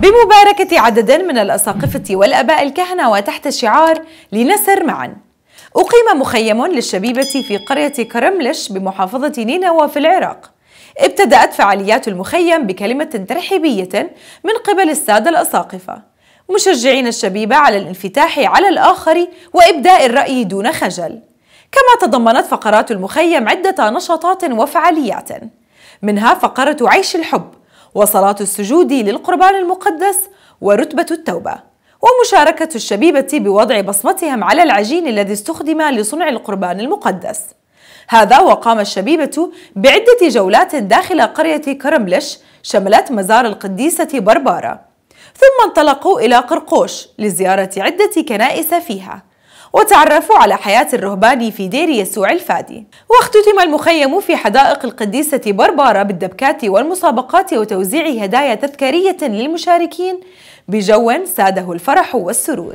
بمباركة عدد من الأساقفة والأباء الكهنة وتحت شعار لنسر معا. أقيم مخيم للشبيبة في قرية كرملش بمحافظة نينوى في العراق. ابتدأت فعاليات المخيم بكلمة ترحيبية من قبل السادة الأساقفة. مشجعين الشبيبة على الانفتاح على الآخر وإبداء الرأي دون خجل. كما تضمنت فقرات المخيم عدة نشاطات وفعاليات. منها فقرة عيش الحب وصلاة السجود للقربان المقدس ورتبة التوبة. ومشاركة الشبيبة بوضع بصمتهم على العجين الذي استخدم لصنع القربان المقدس. هذا وقام الشبيبة بعدة جولات داخل قرية كرملش شملت مزار القديسة بربارة. ثم انطلقوا إلى قرقوش لزيارة عدة كنائس فيها. وتعرفوا على حياة الرهبان في دير يسوع الفادي. واختتم المخيم في حدائق القديسة بربارة بالدبكات والمسابقات وتوزيع هدايا تذكارية للمشاركين بجو ساده الفرح والسرور.